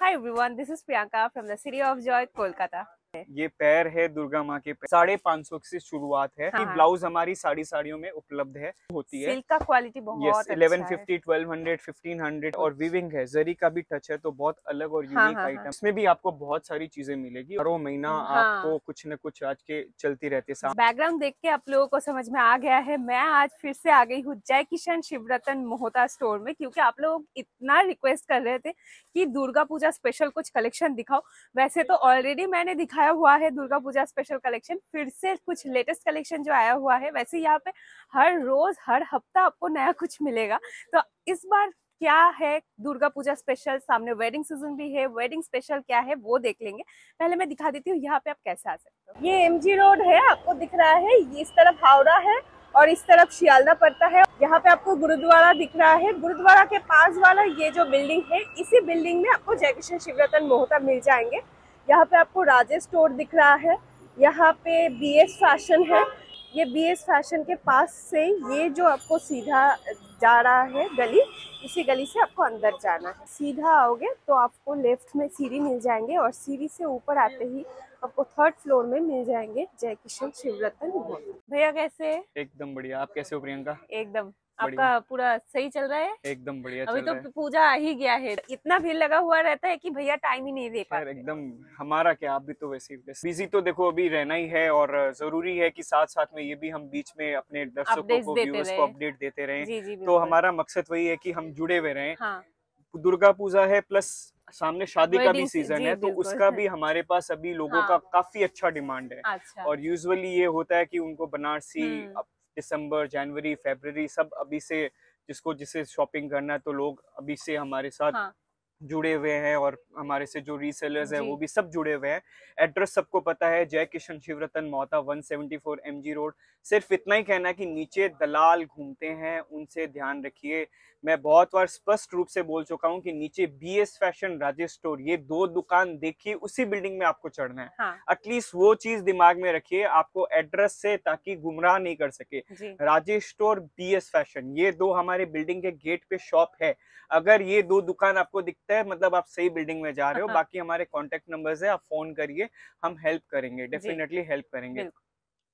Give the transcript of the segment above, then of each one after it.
Hi everyone, this is Priyanka from the City of Joy, Kolkata. ये पैर है दुर्गा माँ के पैर। साढ़े पाँच सौ से शुरुआत है हाँ, हाँ। ब्लाउज हमारी साड़ी साड़ियों में उपलब्ध है होती है। सिल्क का क्वालिटी बहुत इलेवन है। Fifty twelve hundred fifteen hundred और विविंग है। जरी का भी टच है तो बहुत अलग और हाँ, यूनिक हाँ, आइटम हाँ। इसमें भी आपको बहुत सारी चीज़ें मिलेगी। हर महीना हाँ। आपको कुछ न कुछ आज के चलती रहती है बैकग्राउंड देख के आप लोगों को समझ में आ गया है। मैं आज फिर से आ गई हूँ जय किशन शिवरतन मोहता स्टोर में क्योंकि आप लोग इतना रिक्वेस्ट कर रहे थे की दुर्गा पूजा स्पेशल कुछ कलेक्शन दिखाओ। वैसे तो ऑलरेडी मैंने दिखाया हुआ है दुर्गा पूजा स्पेशल कलेक्शन फिर से कुछ लेटेस्ट कलेक्शन जो आया हुआ है, वैसे यहाँ पे हर रोज, हर हफ़्ता आपको नया कुछ मिलेगा। तो इस बार क्या है दुर्गा पूजा स्पेशल सामने वेडिंग सीज़न भी है वेडिंग स्पेशल क्या है वो देख लेंगे। पहले मैं दिखा देती हूँ, यहाँ पे आप कैसे आ सकते हो। ये एमजी रोड है, आपको दिख रहा है इस तरफ़ हावड़ा है और इस तरफ़ शियालदा पड़ता है। यहाँ पे आपको गुरुद्वारा दिख रहा है। गुरुद्वारा के पास वाला ये जो बिल्डिंग है, इसी बिल्डिंग में आपको जयकिशन शिवरतन मोहता मिल जाएँगे। यहाँ पे आपको राजेश स्टोर दिख रहा है। यहाँ पे बीएस फ़ैशन है। ये बीएस फ़ैशन के पास से ये जो आपको सीधा जा रहा है गली इसी गली से आपको अंदर जाना है। सीधा आओगे तो आपको लेफ़्ट में सीढ़ी मिल जाएँगे और सीढ़ी से ऊपर आते ही आपको थर्ड फ्लोर में मिल जाएँगे जय किशन शिवरतन भैया कैसे एकदम बढ़िया। आप कैसे हो प्रियंका? एकदम। आपका पूरा सही चल रहा है? एकदम बढ़िया अभी चल तो रहा है। पूजा आ ही गया है। इतना भीड़ लगा हुआ रहता है कि भैया टाइम ही नहीं दे पाते। एकदम हमारा क्या आप भी तो वैसे ही बिज़ी तो देखो अभी रहना ही है और ज़रूरी है कि साथ साथ में ये भी हम बीच में अपने दर्शकों को व्यूअर्स को अपडेट देते रहें। तो हमारा मकसद वही है की हम जुड़े हुए रहें। हाँ। दुर्गा पूजा है प्लस सामने शादी का भी सीज़न है तो उसका भी हमारे पास अभी लोगों हाँ। का काफ़ी अच्छा डिमांड है। अच्छा। और यूजुअली ये होता है कि उनको बनारसी हम्म। दिसंबर जनवरी फेबररी सब अभी से जिसको जिसे शॉपिंग करना है तो लोग अभी से हमारे साथ हाँ। जुड़े हुए हैं और हमारे से जो रीसेलर्स हैं वो भी सब जुड़े हुए हैं। एड्रेस सबको पता है जय किशन शिवरतन मोहता 174 एमजी रोड सिर्फ़ इतना ही कहना है कि नीचे दलाल घूमते हैं उनसे ध्यान रखिए। मैं बहुत बार स्पष्ट रूप से बोल चुका हूँ कि नीचे बीएस फ़ैशन राजेश स्टोर ये दो दुकान देखिए उसी बिल्डिंग में आपको चढ़ना है। एटलीस्ट हाँ वो चीज़ दिमाग में रखिए आपको एड्रेस से ताकि गुमराह नहीं कर सके। राजेश स्टोर बीएस फ़ैशन ये दो हमारे बिल्डिंग के गेट पे शॉप है। अगर ये दो दुकान आपको दिखता है मतलब आप सही बिल्डिंग में जा रहे हो बाकी हमारे कॉन्टेक्ट नंबर है आप फ़ोन करिए हम हेल्प करेंगे डेफिनेटली हेल्प करेंगे।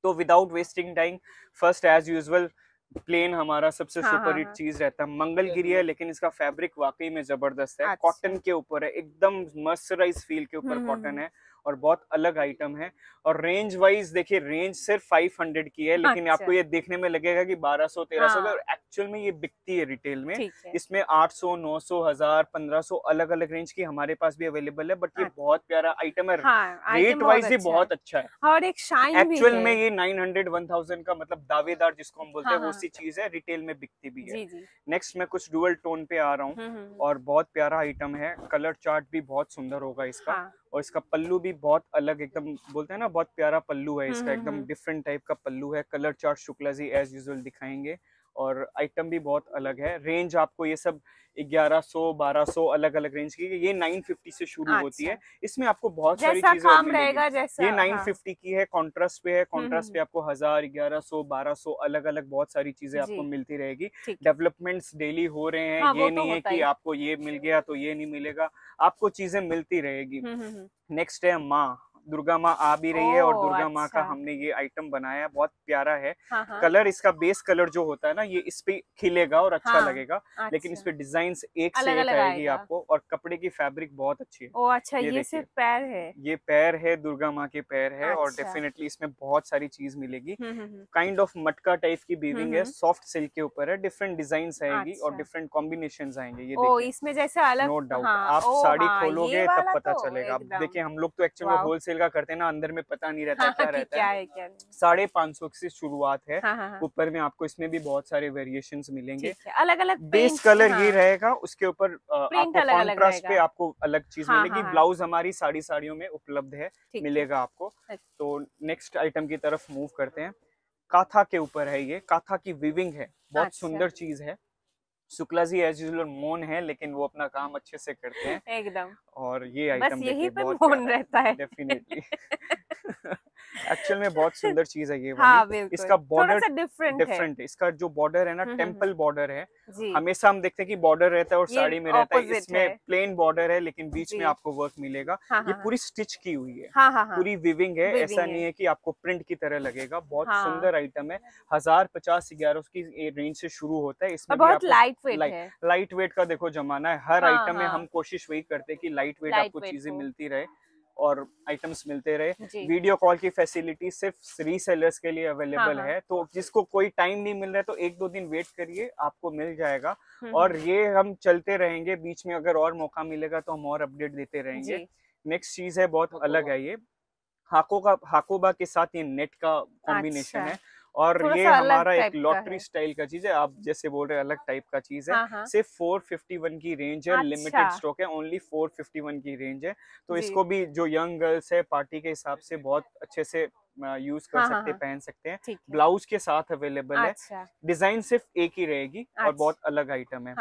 तो without wasting time first as usual plain हमारा सबसे हाँ, सुपर हाँ, हिट हाँ। चीज़ रहता है। मंगलगिरी है लेकिन इसका फैब्रिक वाकई में ज़बरदस्त है। अच्छा। कॉटन के ऊपर है एकदम मर्सराइज फील के ऊपर हम्म, कॉटन हम्म, है। और बहुत अलग आइटम है। और रेंज वाइज देखिए रेंज सिर्फ़ 500 की है लेकिन अच्छा। आपको ये देखने में लगेगा कि 1200 1300 हाँ। और एक्चुअल में ये बिकती है रिटेल में। है। इसमें 800 900 हज़ार 1500 अलग अलग रेंज की हमारे पास भी अवेलेबल है बट ये अच्छा। बहुत प्यारा आइटम है। हाँ रेट वाइज ही अच्छा बहुत अच्छा है। और एक शाइन एक्चुअल में ये 900 1000 का मतलब दावेदार जिसको हम बोलते हाँ, हैं वो सी चीज़ है रिटेल में बिकती भी है। नेक्स्ट मैं कुछ डुअल टोन पे आ रहा हूँ हम्म, हम्म, और बहुत प्यारा आइटम है। कलर चार्ट भी बहुत सुंदर होगा इसका। हाँ। और इसका पल्लू भी बहुत अलग एकदम बोलते हैं ना बहुत प्यारा पल्लू है इसका हम्म, एकदम हम्म। डिफरेंट टाइप का पल्लू है colour chart Shukla ji as usual दिखाएँगे और आइटम भी बहुत अलग है। रेंज आपको ये सब 1100 1200 अलग अलग रेंज की ये 950 से शुरू होती है। अच्छा। इसमें आपको बहुत सारी चीज़ें काम रहेगा जैसा ये हाँ, 950 की है कॉन्ट्रास्ट पे है। कॉन्ट्रास्ट पे हम्म। आपको हज़ार ग्यारह सौ बारह सौ अलग अलग बहुत सारी चीज़ें आपको मिलती रहेगी। डेवलपमेंट्स डेली हो रहे हैं। हाँ, ये तो नहीं है कि आपको ये मिल गया तो ये नहीं मिलेगा। आपको चीज़ें मिलती रहेगी। हम्म, हम्म, हम्म, नेक्स्ट है माँ। दुर्गा माँ आ भी रही है और दुर्गा माँ का अच्छा। हमने ये आइटम बनाया बहुत प्यारा है हाँ हाँ कलर इसका बेस कलर जो होता है ना ये इस पे खिलेगा और अच्छा हाँ, लगेगा लेकिन इस अच्छा। पे डिज़ाइन एक से एक आएगी आपको और कपड़े की फैब्रिक बहुत अच्छी है ओ अच्छा ये सिर्फ़ पैर है ये पैर है दुर्गा माँ के पैर है और अच्छा। डेफिनेटली इसमें बहुत सारी चीज़ मिलेगी हम्म, हम्म, हम्म, काइंड ऑफ़ मटका टाइप की बीविंग है हम्म। सॉफ्ट सिल्क के ऊपर है डिफरेंट डिज़ाइन आएगी और अच्छा। डिफरेंट कॉम्बिनेशन आएँगे ये ओ इसमें जैसे अलग नो डाउट हाँ, आप साड़ी हाँ, खोलोगे तब पता तो चलेगा। देखिए हम लोग तो एक्चुअली वाव। होलसेल का करते हैं ना अंदर में पता नहीं रहता हाँ, क्या रहता क्या है है साढ़े पाँच सौ से शुरुआत है। हाँ हाँ हाँ। ऊपर में आपको इसमें भी बहुत सारे वेरिएशन मिलेंगे। अलग अलग बेस कलर ये रहेगा उसके ऊपर कॉन्ट्रास्ट पे आपको अलग चीज़ हाँ, मिलेगी। हाँ, हाँ। ब्लाउज हमारी साड़ी साड़ियों में उपलब्ध है मिलेगा आपको। अच्छा। तो नेक्स्ट आइटम की तरफ़ मूव करते हैं। काथा के ऊपर है ये। काथा की विविंग है। बहुत अच्छा। सुंदर चीज़ है। शुक्ला जी एज यूजुअल मोन है लेकिन वो अपना काम अच्छे से करते हैं। एकदम। और ये बस आइटम यही पर मौन रहता है। डेफिनेटली एक्चुअल में बहुत सुंदर चीज़ है ये हाँ इसका बॉर्डर डिफरेंट डिफरेंट है। इसका जो बॉर्डर है ना हम्म, हम्म, टेंपल बॉर्डर है। हमेशा हम देखते हैं कि बॉर्डर रहता है और साड़ी में रहता है। इसमें प्लेन बॉर्डर है लेकिन बीच में आपको वर्क मिलेगा। हाँ ये हाँ पूरी स्टिच की हुई है। हाँ हाँ हाँ। पूरी विविंग है। ऐसा नहीं है की आपको प्रिंट की तरह लगेगा। बहुत हाँ। सुंदर आइटम है। हज़ार पचास ग्यारह की रेंज से शुरू होता है। इसमें बहुत लाइट वेट लाइट वेट का देखो जमाना है। हर हाँ, आइटम में हाँ। हम कोशिश वही करते हैं कि लाइट वेट आपको चीज़ें मिलती रहे। और आइटम्स मिलते रहे। वीडियो कॉल की फैसिलिटी सिर्फ़ रीसेलर्स के लिए अवेलेबल हाँ। है। तो जिसको कोई टाइम नहीं मिल रहा है तो एक दो दिन वेट करिए आपको मिल जाएगा। हम्म, और ये हम चलते रहेंगे बीच में अगर और मौका मिलेगा तो हम और अपडेट देते रहेंगे। नेक्स्ट चीज़ है बहुत अलग है ये। हाको का हाकोबा के साथ ये नेट का कॉम्बिनेशन अच्छा। है। और ये हमारा एक लॉटरी स्टाइल का चीज़ है। आप जैसे बोल रहे हैं अलग टाइप का चीज़ है। सिर्फ़ फोर फिफ्टी वन की रेंज है लिमिटेड अच्छा। स्टॉक है ओनली 451 की रेंज है। तो इसको भी जो यंग गर्ल्स है पार्टी के हिसाब से बहुत अच्छे से यूज़ कर हाँ, हाँ, सकते हैं। हाँ। पहन सकते हैं। ब्लाउज के साथ अवेलेबल है। अच्छा। डिज़ाइन सिर्फ़ एक ही रहेगी और अच्छा। बहुत अलग आइटम है।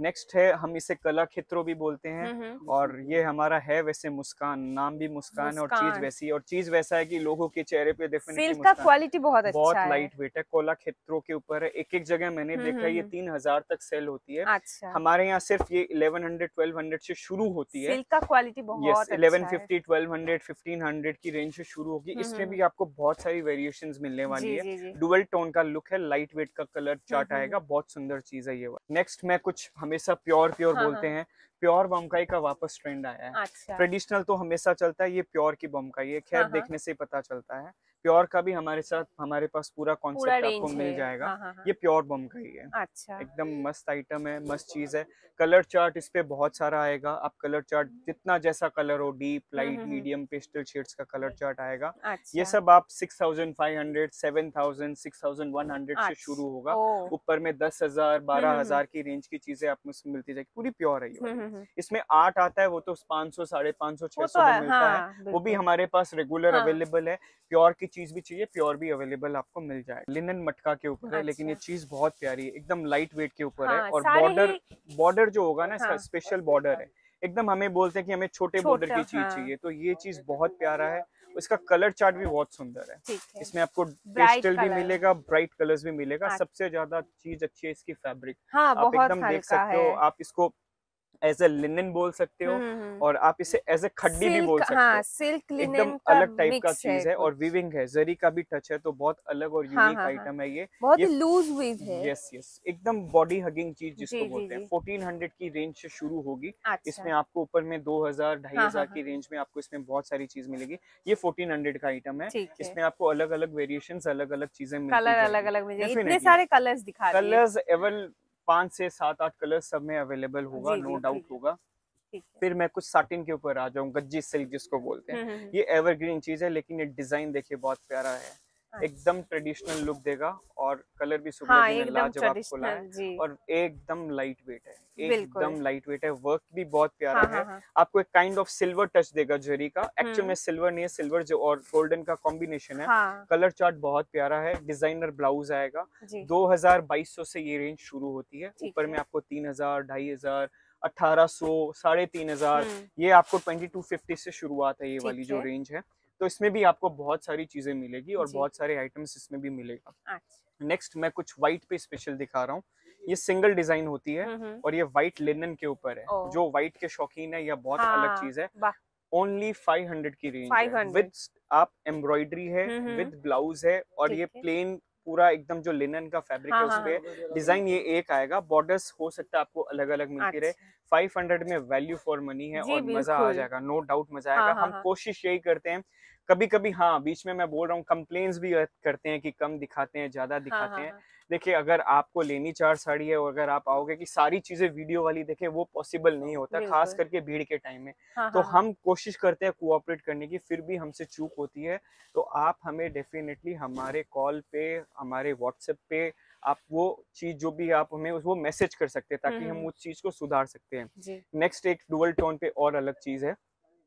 नेक्स्ट है हम इसे कला खित्रो भी बोलते हैं। हम्म, हम्म। और ये हमारा है वैसे मुस्कान नाम भी मुस्कान है और चीज़ वैसी और चीज़ वैसा है की लोगों के चेहरे पे डेफिनेटली का क्वालिटी बहुत बहुत अच्छा है। लाइट वेट है कोला खेत्रों के ऊपर है। एक एक जगह मैंने हम्म, देखा ये तीन हज़ार तक सेल होती है। हमारे यहाँ सिर्फ़ ये 1100 1200 से शुरू होती है। क्वालिटी बहुत अच्छा है। 1150 1200 1500 की रेंज से शुरू होगी। इसमें भी भी आपको बहुत सारी वेरिएशन मिलने वाली जी है। डुअल टोन का लुक है लाइट वेट का कलर चार्ट हम्म, आएगा बहुत सुंदर चीज़ है ये नेक्स्ट मैं कुछ हमेशा प्योर प्योर हाँ, बोलते हाँ। हैं प्योर बमकाई का वापस ट्रेंड आया है। अच्छा। ट्रेडिशनल तो हमेशा चलता है ये प्योर की बमकाई है खैर हाँ, हाँ। देखने से ही पता चलता है। प्योर का भी हमारे साथ हमारे पास पूरा कॉन्सेप्ट आपको मिल जाएगा। हाँ हाँ हाँ। ये प्योर बमकाई है अच्छा। एकदम मस्त आइटम है मस्त चीज़ है। कलर चार्ट इस पे बहुत सारा आएगा। आप कलर चार्ट जितना जैसा कलर हो डीप लाइट हम्म, मीडियम पेस्टल शेड्स का कलर चार्ट आएगा। अच्छा। ये सब आप 6500 7000 6100 से अच्छा, शुरू होगा ऊपर में दस हज़ार बारह हम्म, हज़ार की रेंज की चीज़ें आपको मिलती जाएगी। पूरी प्योर है हम्म। इसमेम आर्ट आता है वो तो पाँच सौ साढ़े पाँच सौ छह सौ तो में मिलता है। हाँ वो भी हमारे पास रेगुलर हाँ। अवेलेबल है। प्योर की चीज़ भी चाहिए प्योर भी अवेलेबल आपको मिल जाएगा। लिनन मटका के ऊपर है लेकिन ये अच्छा। चीज़ बहुत प्यारी है एकदम लाइट वेट के ऊपर है हाँ, और बॉर्डर बॉर्डर जो होगा ना इसका हाँ। स्पेशल बॉर्डर है। एकदम हमें बोलते हैं कि हमें छोटे बॉर्डर की चीज़ हाँ। चाहिए तो ये चीज़ बहुत प्यारा है। इसका कलर चार्ट भी बहुत सुंदर है। है। इसमें आपको पेस्टल भी मिलेगा ब्राइट कलर्स भी मिलेगा। अच्छा। सबसे ज़्यादा चीज़ अच्छी है इसकी फैब्रिक हाँ आप एकदम देख सकते हो। आप इसको एज ए लिनन बोल सकते हो। और आप इसे एज ए खड्डी भी बोल सकते हाँ। हो सिल्क एकदम लिनन अलग टाइप का चीज़ है और। विविंग है। जरी का भी टच है तो बहुत अलग और हाँ, यूनिक हाँ, आइटम है। ये। बहुत लूज वीव है। यस यस एकदम बॉडी हगिंग चीज़ जिसको बोलते हैं। फोर्टीन हंड्रेड की रेंज से शुरू होगी। अच्छा। इसमें आपको ऊपर में 2000 ढाई हाँ, हज़ार हाँ, की रेंज में आपको इसमें बहुत सारी चीज़ मिलेगी। ये 1400 का आइटम है। इसमें आपको अलग अलग वेरिएशन अलग अलग चीज़ें मिलती कलर अलग अलग मिल जाएँगे। इतने सारे कलर्स दिखा कलर्स एवल पाँच से सात आठ कलर सब में अवेलेबल होगा नो डाउट होगा। फिर मैं कुछ साटिन के ऊपर आ जाऊँ गज्जी सिल्क जिसको बोलते हैं। हम्म, हम्म, ये एवरग्रीन चीज़ है लेकिन ये डिज़ाइन देखिए बहुत प्यारा है। एकदम ट्रेडिशनल लुक देगा और कलर भी सुबह हाँ लाजवाब खोला है और एकदम लाइट वेट है एकदम लाइट वेट है वर्क भी बहुत प्यारा हाँ है हाँ। हाँ। आपको एक काइंड ऑफ़ सिल्वर टच देगा जरी का। एक्चुअल हम्म। में सिल्वर नहीं है सिल्वर जो और गोल्डन का कॉम्बिनेशन है। हाँ। कलर चार्ट बहुत प्यारा है डिज़ाइनर ब्लाउज आएगा। जी। 2200 से ये रेंज शुरू होती है। ऊपर में आपको तीन हज़ार ढाई हज़ार अठारह सौ साढ़े तीन हज़ार। हम्म, ये आपको 2250 से शुरुआत है ये वाली जो है। रेंज है। तो इसमें भी आपको बहुत सारी चीज़ें मिलेगी और बहुत सारे आइटम्स इसमें भी मिलेगा। अच्छा। नेक्स्ट मैं कुछ व्हाइट पे स्पेशल दिखा रहा हूँ। ये सिंगल डिज़ाइन होती है हम्म, हम्म, और ये व्हाइट लिनन के ऊपर है। जो व्हाइट के शौकीन है यह बहुत अलग हाँ, चीज़ है ओनली 500 की रेंज है। 500 विद आप एम्ब्रॉयडरी है हम्म, हम्म। विद ब्लाउज है और ये प्लेन पूरा एकदम जो लिनन का फैब्रिक है हाँ, हाँ, उसपे डिज़ाइन ये एक आएगा। बॉर्डर्स हो सकता है आपको अलग अलग मिलती रहे। अच्छा। 500 में वैल्यू फॉर मनी है और मज़ा आ जाएगा नो डाउट मज़ा हाँ, आएगा। हाँ, हम हाँ। कोशिश यही करते हैं कभी कभी हाँ बीच में मैं बोल रहा हूँ कंप्लेन्स भी करते हैं कि कम दिखाते हैं ज़्यादा हाँ दिखाते हाँ हैं। हाँ, देखिए अगर आपको लेनी चार साड़ी है और अगर आप आओगे कि सारी चीज़ें वीडियो वाली देखें वो पॉसिबल नहीं होता खास करके भीड़ के टाइम में। हाँ, तो हाँ, हाँ, हम कोशिश करते हैं कोऑपरेट करने की फिर भी हमसे चूक होती है। तो आप हमें डेफिनेटली हमारे कॉल पे हमारे व्हाट्सएप पे आप वो चीज़ जो भी आप हमें वो मैसेज कर सकते हैं ताकि हम। उस चीज़ को सुधार सकते हैं। नेक्स्ट एक डुअल टोन पे और अलग चीज़ है।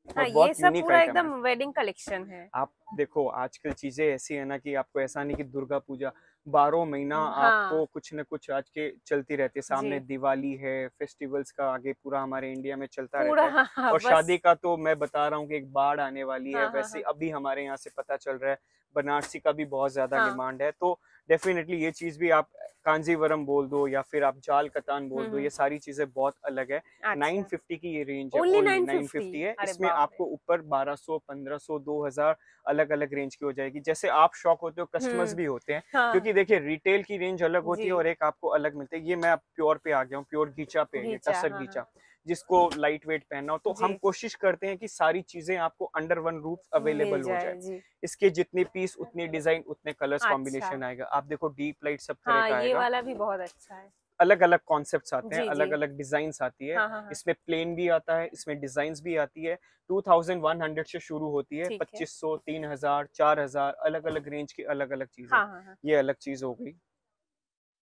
हाँ ये सब पूरा एकदम वेडिंग कलेक्शन है। आप देखो आजकल चीज़ें ऐसी है ना कि आपको ऐसा नहीं कि दुर्गा पूजा बारह महीना हाँ। आपको कुछ न कुछ आज के चलती रहती है। सामने दिवाली है फेस्टिवल्स का आगे पूरा हमारे इंडिया में चलता रहता है हाँ, हाँ, और शादी का तो मैं बता रहा हूँ कि एक बाढ़ आने वाली है। हाँ, हाँ, वैसे हाँ। अभी हमारे यहाँ से पता चल रहा है बनारसी का भी बहुत ज़्यादा हाँ। डिमांड है। तो डेफिनेटली ये चीज़ भी आप कांजीवरम बोल दो या फिर आप जाल कतान बोल दो हम्म, ये सारी चीज़ें बहुत अलग है। अच्छा। 950 की ये रेंज है 950 950 है। इसमें। आपको ऊपर 1200 1500 2000 अलग अलग रेंज की हो जाएगी। जैसे आप शौक होते हो कस्टमर्स हम्म। भी होते हैं हाँ, क्योंकि देखिए रिटेल की रेंज अलग होती है और एक आपको अलग मिलती है। ये मैं प्योर पे आ गया हूँ प्योर गीचा पे है टसर हाँ, गीचा जिसको लाइट वेट पहनना हो तो हम कोशिश करते हैं कि सारी चीज़ें आपको अंडर वन रूफ अवेलेबल हो जाए इसके जितने पीस उतने डिज़ाइन उतने कलर्स अच्छा। कॉम्बिनेशन आएगा। आप देखो डीप लाइट सब तरह हाँ का ये वाला भी बहुत अच्छा है। अलग अलग कॉन्सेप्ट आते हैं अलग अलग डिज़ाइन आती है। हाँ हाँ हाँ। इसमें प्लेन भी आता है इसमें डिज़ाइन भी आती है। 2100 से शुरू होती है है। 2500 3000 4000 अलग अलग रेंज की अलग अलग चीज़ें। हाँ हाँ हाँ। ये अलग चीज़ हो गई।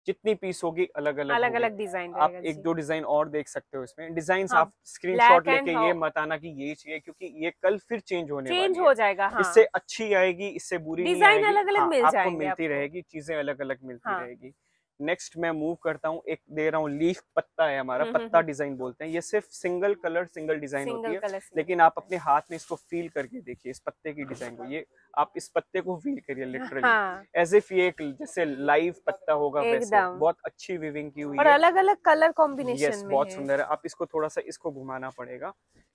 जितनी पीस होगी अलग अलग अलग अलग डिज़ाइन आप एक दो डिज़ाइन और देख सकते हो इसमें। डिज़ाइन हाँ, आप स्क्रीनशॉट लेके ये मत आना कि ये चाहिए क्योंकि ये कल फिर चेंज होने चेंज हो जाएगा हाँ। इससे अच्छी आएगी इससे बुरी डिज़ाइन अलग-अलग हाँ, मिल आपको मिलती रहेगी चीज़ें अलग अलग मिलती हाँ। रहेगी। नेक्स्ट मैं मूव करता हूँ एक दे रहा हूँ लीफ पत्ता है हमारा हम्म, हम्म, पत्ता हम्म। डिज़ाइन बोलते हैं। ये सिर्फ़ सिंगल कलर सिंगल डिज़ाइन होती है। लेकिन आप अपने हाथ में इसको फील करके देखिए इस पत्ते की डिज़ाइन को। ये आप इस पत्ते को फील करिए लिटरली हाँ। एज इफ़ ये एक जैसे लाइव पत्ता होगा वैसे। बहुत अच्छी विविंग की हुई और है। अलग अलग कलर कॉम्बिनेशन में बहुत सुंदर है। आप इसको थोड़ा सा इसको घुमाना पड़ेगा।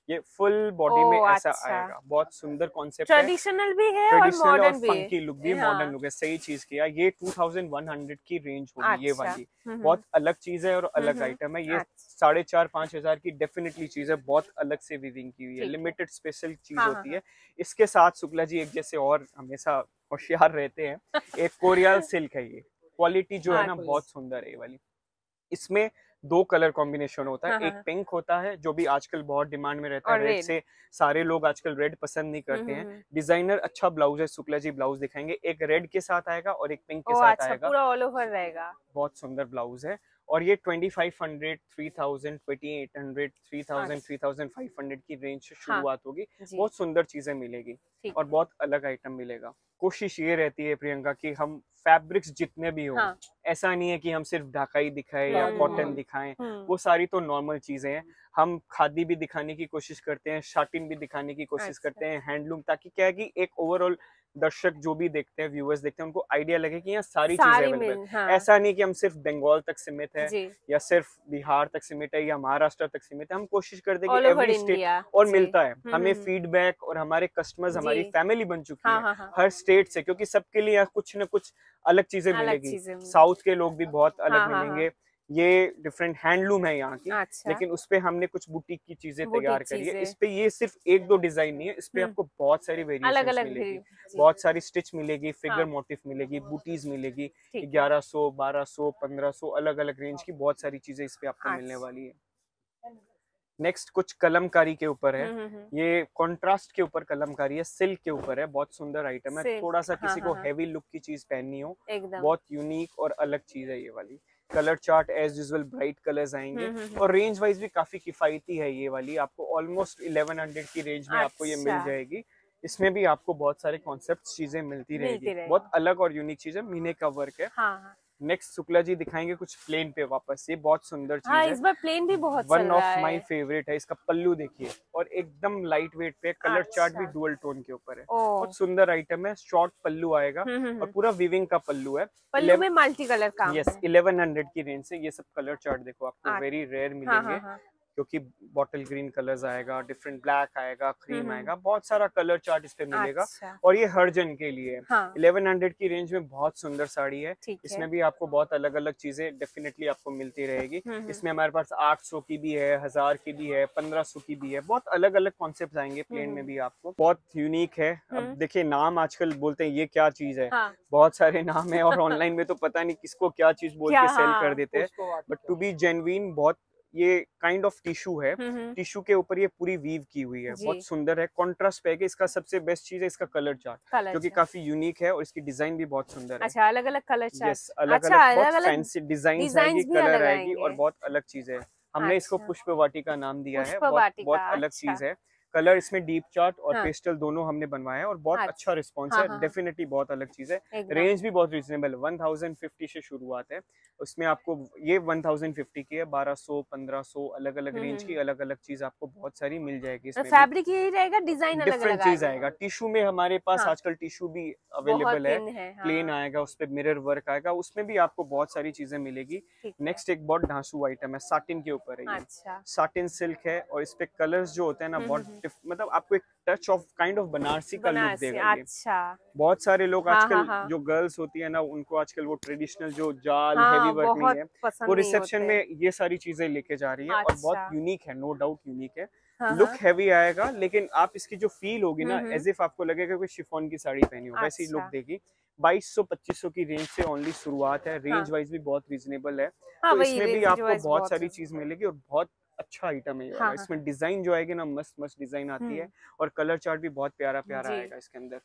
ये फुल बॉडी में ऐसा अच्छा। आएगा। बहुत सुंदर कॉन्सेप्ट ट्रेडिशनल भी है और मॉडर्न भी है फंकी लुक भी हाँ। मॉडर्न लुक है। सही चीज़ किया। ये 2100 की रेंज होगी ये अच्छा। वाली। हम्म, बहुत अलग चीज़ है और अलग हम्म, आइटम है। ये अच्छा। साढ़े चार पाँच हज़ार की डेफिनेटली चीज़ है। बहुत अलग से विविंग की हुई है। लिमिटेड स्पेशल चीज़ हाँ, होती हाँ, है। इसके साथ शुक्ला जी एक जैसे और हमेशा होशियार रहते हैं। एक कोरियल सिल्क है ये। क्वालिटी जो है हाँ, ना बहुत सुंदर है ये वाली। इसमें दो कलर कॉम्बिनेशन होता है। हाँ, एक हाँ। पिंक होता है जो भी आजकल बहुत डिमांड में रहता है। रेड से सारे लोग आजकल रेड पसंद नहीं करते हम्म, हैं। हम्म, डिज़ाइनर अच्छा ब्लाउज है शुक्ला जी ब्लाउज दिखाएँगे। एक रेड के साथ आएगा और एक पिंक के साथ अच्छा आएगा। पूरा ऑल ओवर रहेगा। बहुत सुंदर ब्लाउज है। और ये 2500 3000 2800 3000 अच्छा। 3500 की रेंज से शुरुआत होगी। बहुत सुंदर चीज़ें मिलेगी और बहुत अलग आइटम मिलेगा। कोशिश ये रहती है प्रियंका कि हम फैब्रिक्स जितने भी हों हाँ। ऐसा नहीं है कि हम सिर्फ़ ढाकाई दिखाएँ या कॉटन हम्म। दिखाएँ। हम्म, वो सारी तो नॉर्मल चीज़ें हैं। हम खादी भी दिखाने की कोशिश करते हैं शाटिन भी दिखाने की कोशिश अच्छा। करते हैं हैंडलूम ताकि क्या है कि एक ओवरऑल दर्शक जो भी देखते हैं व्यूअर्स देखते हैं उनको आइडिया लगे कि यहाँ सारी चीज़ें सारी अवेलेबल हाँ। ऐसा नहीं कि हम सिर्फ़ बंगाल तक सीमित है या सिर्फ़ बिहार तक सीमित है या महाराष्ट्र तक सीमित है। हम कोशिश करते हैं कि एवरी स्टेट और मिलता है। हम्म, हमें हम्म। फीडबैक और हमारे कस्टमर्स हमारी फैमिली बन चुकी हाँ है हाँ हाँ। हर स्टेट से क्योंकि सबके लिए यहाँ कुछ न कुछ अलग चीज़ें मिलेगी। साउथ के लोग भी बहुत अलग मिलेंगे। ये डिफरेंट हैंडलूम है यहाँ की अच्छा लेकिन उस पे हमने कुछ बुटीक की चीज़ें तैयार करी है। इस पे ये सिर्फ़ एक दो डिज़ाइन नहीं है इस पे हम्म। आपको बहुत सारी वेरिएशन मिलेगी बहुत सारी स्टिच मिलेगी फिगर हाँ। मोटिफ मिलेगी बूटीज मिलेगी है। ग्यारह सौ बारह सौ पंद्रह सौ अलग अलग रेंज की बहुत सारी चीज़ें इस पे आपको मिलने अच्छा। वाली है नेक्स्ट कुछ कलमकारी के ऊपर है हम्म, हम्म। ये कॉन्ट्रास्ट के ऊपर कलमकारी है सिल्क के ऊपर है बहुत सुंदर आइटम है थोड़ा सा हाँ, किसी हाँ, को हाँ। हैवी लुक की चीज़ पहननी हो बहुत यूनिक और अलग चीज़ है ये वाली colour chart as usual bright colours आएँगे। हुँ, हुँ, और रेंज वाइज भी काफ़ी किफायती है ये वाली। आपको ऑलमोस्ट 1100 की रेंज में आपको ये मिल अच्छा। जाएगी। इसमें भी आपको बहुत सारे कॉन्सेप्ट चीज़ें मिलती मिलती रहेगी। रहे बहुत अलग और यूनिक चीज़। है मीने का वर्क है। हाँ हाँ। नेक्स्ट शुक्ला जी दिखाएँगे कुछ प्लेन पे वापस। ये बहुत सुंदर चीज़ हाँ है। इस बार प्लेन भी बहुत वन ऑफ़ माय फेवरेट है। इसका पल्लू देखिए। और एकदम लाइट वेट पे कलर चार्ट भी अच्छा। डुअल टोन के ऊपर है। बहुत सुंदर आइटम है। शॉर्ट पल्लू आएगा हुँ, हुँ, और हम्म। पूरा विविंग का पल्लू है। पल्लू में मल्टी कलर का यस इलेवन हंड्रेड की रेंज से ये सब कलर चार्ट देखो आपको। वेरी रेयर हाँ मिलेंगे। हाँ हाँ। क्योंकि बॉटल ग्रीन कलर्स आएगा डिफरेंट ब्लैक आएगा क्रीम हम्म। आएगा बहुत सारा कलर चार्ट इस पे मिलेगा। अच्छा। और ये हर जन के लिए। इलेवन हाँ 1100 की रेंज में बहुत सुंदर साड़ी है। इसमें भी आपको बहुत अलग अलग चीज़ें डेफिनेटली आपको मिलती रहेगी। हम्म, हम्म। इसमें हमारे पास 800 की भी है हज़ार की भी है 1500 की भी है बहुत अलग अलग कॉन्सेप्ट आएँगे प्लेन में हम्म। भी आपको। बहुत यूनिक है। अब हम्म। देखिए नाम आजकल बोलते हैं ये क्या चीज़ है? हाँ। बहुत सारे नाम है और ऑनलाइन में तो पता नहीं किसको क्या चीज़ बोल के सेल हाँ, कर देते हैं। बट टू बी जेनविन बहुत ये काइंड ऑफ़ टिश्यू है। हम्म, हम्म, टिश्यू के ऊपर ये पूरी वीव की हुई है। बहुत सुंदर है। कॉन्ट्रास्ट पे है इसका सबसे बेस्ट चीज़ है इसका कलर चार्ट जो की काफ़ी यूनिक है और इसकी डिज़ाइन भी बहुत सुंदर है। अच्छा अलग अलग कलर चार्ट यस अलग अच्छा, अलग फैंसी डिज़ाइन आएगी कलर आएगी और बहुत अलग चीज़ है। हमने इसको पुष्प पुष्प वाटिका नाम दिया है। बहुत अलग अच्छा। चीज़ है। कलर इसमें डीप चार्ट और हाँ। पेस्टल दोनों हमने बनवाया है और बहुत अच्छा। अच्छा रिस्पॉन्स हाँ, है। हाँ। डेफिनेटली बहुत अलग चीज़ है। रेंज भी बहुत रीजनेबल है। 1050 से शुरुआत है। उसमें आपको ये 1050 की है बारह सौ पंद्रह सौ अलग अलग रेंज की हम्म। अलग अलग चीज़ आपको बहुत सारी मिल जाएगी तो इसमें फैब्रिक यही रहेगा डिज़ाइन डिफरेंट चीज़ आएगा। टिश्यू में हमारे पास हाँ। आजकल टिश्यू भी अवेलेबल है। प्लेन हाँ, आएगा उस पे मिरर वर्क आएगा उसमें भी आपको बहुत सारी चीज़ें मिलेगी। नेक्स्ट एक बहुत ढांसू आइटम है साटिन के ऊपर है ये। अच्छा। साटिन सिल्क है और इस पे कलर्स जो होते हैं ना हम्म, बहुत हम्म, मतलब आपको एक touch of kind of Banarasi का लुक देगा अच्छा। बहुत सारे लोग हाँ, आजकल हाँ, हाँ। जो गर्ल्स होती है ना उनको आजकल वो ट्रेडिशनल जो जाल हाँ हेवी वर्क नहीं है। वो रिसेप्शन में ये सारी चीज़ें लेके जा रही है और बहुत अच्छा। यूनिक है नो डाउट यूनिक है। हाँ, लुक हाँ, हैवी आएगा लेकिन आप इसकी जो फील होगी ना हम्म, हम्म। एज इफ़ आपको लगेगा कोई शिफॉन की साड़ी पहनी हो। वैसी लुक अच्छा। देगी। 2200 2500 की रेंज से ओनली शुरुआत है। रेंज हाँ। वाइज भी बहुत रीजनेबल है। हाँ तो इसमें भी आपको बहुत सारी चीज़ मिलेगी और बहुत अच्छा आइटम है हाँ, हाँ, इसमें डिज़ाइन जो आएगी ना मस्त मस्त डिज़ाइन आती है। हम्म, और कलर चार्ट भी बहुत प्यारा प्यारा आएगा इसके अंदर।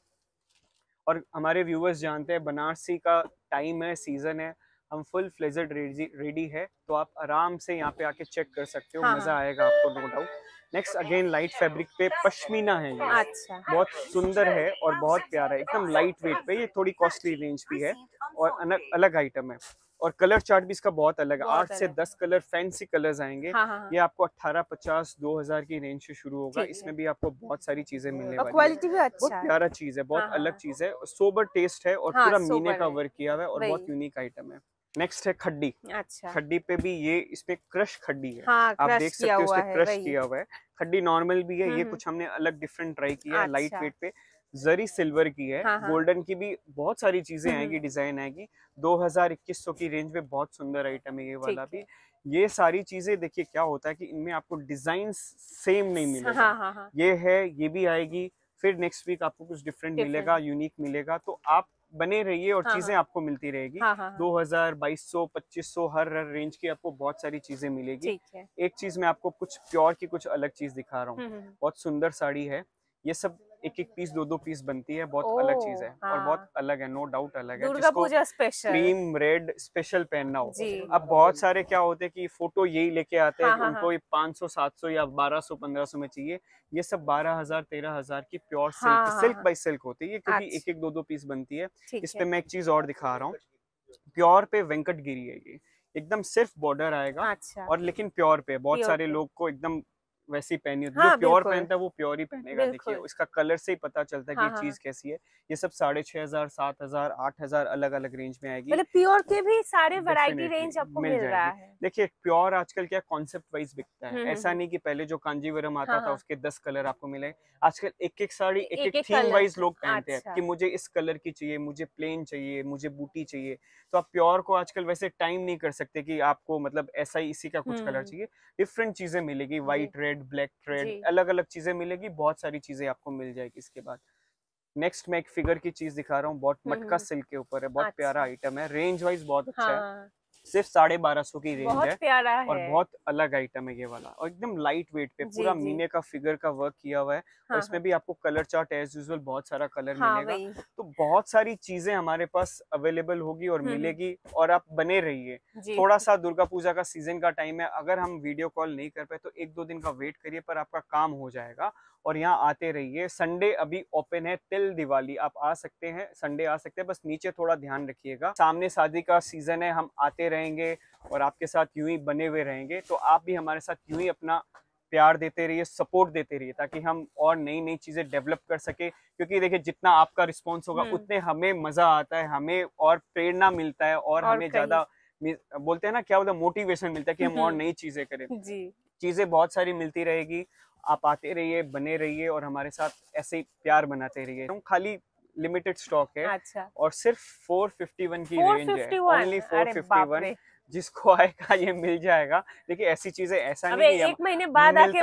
और हमारे व्यूअर्स जानते हैं बनारसी का टाइम है सीज़न है। हम फुल फ्लेजेड रेडी है। तो आप आराम से यहाँ पे आके चेक कर सकते हो। हाँ, मज़ा हाँ। आएगा आपको no doubt next again light fabric पे पश्मीना है ये। अच्छा। बहुत सुंदर है और बहुत प्यारा है। एकदम लाइट वेट पे। ये थोड़ी कॉस्टली रेंज भी है और अलग अलग आइटम है। और कलर चार्ट भी इसका बहुत अलग है। आठ से दस कलर फैंसी कलर्स आएँगे। हाँ हाँ हाँ। ये आपको अट्ठारह पचास दो हज़ार की रेंज से शुरू होगा। इसमें भी आपको बहुत सारी चीज़ें मिलने वाली क्वालिटी भी बहुत अच्छा है। प्यारा चीज़ है बहुत हाँ, हाँ, अलग। चीज़ है सोबर टेस्ट है और पूरा मीने का वर्क किया हुआ है और बहुत यूनिक आइटम है। नेक्स्ट है खड्डी। अच्छा। खड्डी पे भी ये इसमें क्रश खड्डी है। हाँ आप देख सकते हो क्रश किया हुआ है। खड्डी नॉर्मल भी है ये हम्म, कुछ हमने अलग डिफरेंट ट्राई किया है लाइट अच्छा। वेट पे। जरी सिल्वर की है हाँ, हाँ। गोल्डन की भी बहुत सारी चीज़ें हम्म, आएगी डिज़ाइन आएगी 2000 2100 की रेंज में बहुत सुंदर आइटम है ये वाला भी। ये सारी चीज़ें देखिए क्या होता है कि इनमें आपको डिज़ाइन सेम नहीं मिलेगा। हाँ हाँ। हाँ ये है ये भी आएगी फिर नेक्स्ट वीक आपको कुछ डिफरेंट मिलेगा यूनिक मिलेगा तो आप बने रहिए और हाँ, चीज़ें हाँ। आपको मिलती रहेगी। हाँ हाँ हाँ, 2000 2200 2500 हर हर रेंज की आपको बहुत सारी चीज़ें मिलेगी। एक चीज़ मैं आपको कुछ प्योर की कुछ अलग चीज़ दिखा रहा हूँ। हम्म, हम्म, बहुत सुंदर साड़ी है। ये सब एक एक पीस दो दो पीस बनती है बहुत अलग चीज़ है हाँ। और हाँ। बहुत अलग है नो डाउट अलग है। Durga Puja special cream red special पहनना हो। अब बहुत सारे क्या होते हैं कि फ़ोटो यही लेके आते हैं हाँ, हाँ, उनको ये 500 700 या 1200 1500 में चाहिए। ये सब 12000 13000 की प्योर हाँ, सिल्क हाँ, सिल्क बाई सिल्क होती है ये क्योंकि अच्छा। एक एक दो दो पीस बनती है। इस पे मैं एक चीज़ और दिखा रहा हूँ। प्योर पे वेंकटगिरी है ये। एकदम सिर्फ़ बॉर्डर आएगा अच्छा। और लेकिन प्योर पे बहुत Pure सारे लोग को एकदम वैसी पहनी होती हाँ, है जो प्योर पहनता है वो प्योर ही पहनेगा। देखिए इसका कलर से ही पता चलता है कि हाँ, हाँ, चीज़ कैसी है। ये सब साढ़े छह हज़ार सात हज़ार आठ हज़ार अलग अलग रेंज में आएगी। मतलब प्योर के भी सारे वैरायटी रेंज आपको मिल रहा है। देखिए प्योर आजकल क्या कॉन्सेप्ट वाइज बिकता हम्म, है। हम्म, ऐसा हम्म। नहीं कि पहले जो कांजीवरम आता हाँ, था हाँ। उसके दस कलर आपको मिले। आजकल एक एक साड़ी एक एक थीम वाइज लोग पहनते हैं अच्छा। कि मुझे इस कलर की चाहिए मुझे प्लेन चाहिए मुझे बूटी चाहिए। तो आप प्योर को आजकल वैसे टाइम नहीं कर सकते कि आपको मतलब ऐसा ही इसी का कुछ कलर हम्म। चाहिए। डिफरेंट चीज़ें मिलेगी व्हाइट रेड ब्लैक थ्रेड अलग अलग चीज़ें मिलेगी बहुत सारी चीज़ें आपको मिल जाएगी इसके बाद नेक्स्ट मैं एक फिगर की चीज़ दिखा रहा हूँ बहुत हम्म, मटका हम्म। सिल्क के ऊपर है बहुत अच्छा। प्यारा आइटम है रेंज वाइज बहुत अच्छा है हाँ सिर्फ़ साढ़े बारह सौ की रेंज बहुत है प्यारा है। और बहुत अलग आइटम है ये वाला और एकदम लाइट वेट पे पूरा। मीने का फिगर का वर्क किया हुआ है हाँ, और हाँ, इसमें भी आपको कलर चार्ट एज यूजुअल बहुत सारा कलर हाँ मिलेगा। तो बहुत सारी चीज़ें हमारे पास अवेलेबल होगी और हम्म, हम्म। मिलेगी और आप बने रहिए। थोड़ा सा दुर्गा पूजा का सीज़न का टाइम है अगर हम वीडियो कॉल नहीं कर पाए तो एक दो दिन का वेट करिए पर आपका काम हो जाएगा और यहाँ आते रहिए। संडे अभी ओपन है तिल दिवाली आप आ सकते हैं संडे आ सकते हैं बस नीचे थोड़ा ध्यान रखिएगा। सामने शादी का सीज़न है हम आते रहेंगे और आपके साथ यूँ ही बने हुए रहेंगे तो आप भी हमारे साथ यूँ ही अपना प्यार देते रहिए सपोर्ट देते रहिए ताकि हम और नई नई चीज़ें डेवलप कर सके। क्योंकि देखिए जितना आपका रिस्पॉन्स होगा हम्म। उतने हमें मज़ा आता है हमें और प्रेरणा मिलता है और, और हमें ज़्यादा बोलते हैं ना क्या बोलते मोटिवेशन मिलता है कि हम और हम्म। नई चीज़ें करें। चीज़ें बहुत सारी मिलती रहेगी आप आते रहिए बने रहिए और हमारे साथ ऐसे ही प्यार बनाते रहिए। हम खाली लिमिटेड स्टॉक है अच्छा। और सिर्फ़ 451 की रेंज है। ओनली अरे बाप 451 जिसको आएगा ये मिल जाएगा। देखिए ऐसी चीज़ें ऐसा नहीं है एक महीने बाद आके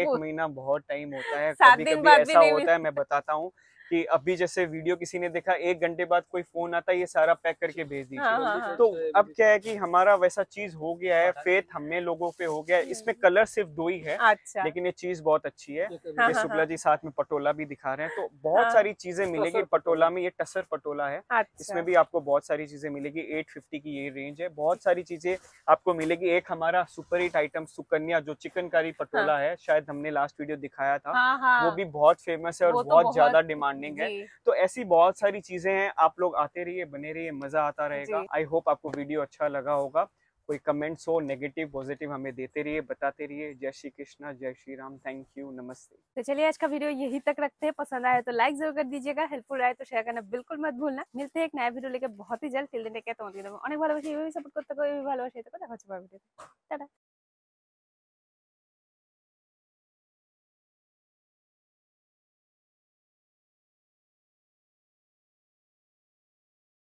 एक महीना बहुत टाइम होता है कभी कभी ऐसा होता है मैं बताता हूँ। कि अभी जैसे वीडियो किसी ने देखा एक घंटे बाद कोई फ़ोन आता है ये सारा पैक करके भेज दीजिए। हाँ, हाँ, हाँ। तो अब क्या है कि हमारा वैसा चीज़ हो गया है फेथ हमें लोगों पे हो गया है। इसमें कलर सिर्फ़ दो ही है अच्छा। लेकिन ये चीज़ बहुत अच्छी है। हाँ, ये हाँ, शुक्ला जी साथ में पटोला भी दिखा रहे हैं तो बहुत हाँ। सारी चीज़ें मिलेगी पटोला में ये टसर पटोला है। अच्छा। इसमें भी आपको बहुत सारी चीज़ें मिलेगी 850 की ये रेंज है। बहुत सारी चीज़ें आपको मिलेगी। एक हमारा सुपर हिट आइटम सुकन्या जो चिकनकारी पटोला है। शायद हमने लास्ट वीडियो दिखाया था हाँ हाँ। वो भी बहुत फ़ेमस है और तो बहुत ज़्यादा बहुत- डिमांडिंग है जी तो ऐसी बहुत सारी चीजें हैं आप लोग आते रहिए बने रहिए मजा आता रहेगा जी। आई होप आपको वीडियो अच्छा लगा होगा कोई कमेंट्स हो नेगेटिव पॉजिटिव हमें देते रहिए बताते रहिए जय श्री कृष्णा जय श्री राम थैंक यू नमस्ते तो चलिए आज का वीडियो यही तक रखते हैं पसंद आया तो लाइक जरूर कर दीजिएगा हेल्पफुल रहे तो शेयर करना बिल्कुल मत भूलना मिलते हैं एक नया वीडियो लेके बहुत ही जल्द টিল দিন টেকে তোমাদের অনেক ভালোবাসি এইভাবে সাপোর্ট করতে হবে এইভাবে ভালোবাসি তো দেখা হচ্ছে পরের ভিডিওতে টাটা